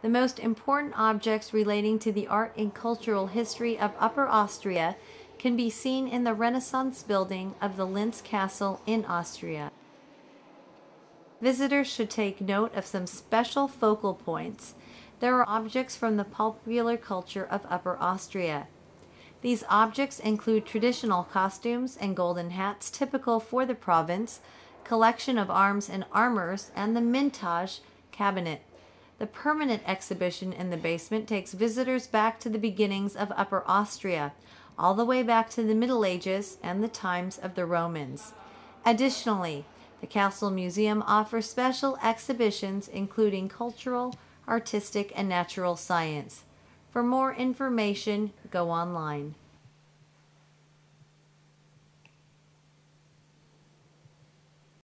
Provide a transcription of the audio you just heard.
The most important objects relating to the art and cultural history of Upper Austria can be seen in the Renaissance building of the Linz Castle in Austria. Visitors should take note of some special focal points. There are objects from the popular culture of Upper Austria. These objects include traditional costumes and golden hats typical for the province, collection of arms and armors, and the Mintage cabinet. The permanent exhibition in the basement takes visitors back to the beginnings of Upper Austria, all the way back to the Middle Ages and the times of the Romans. Additionally, the Castle Museum offers special exhibitions including cultural, artistic, and natural science. For more information, go online.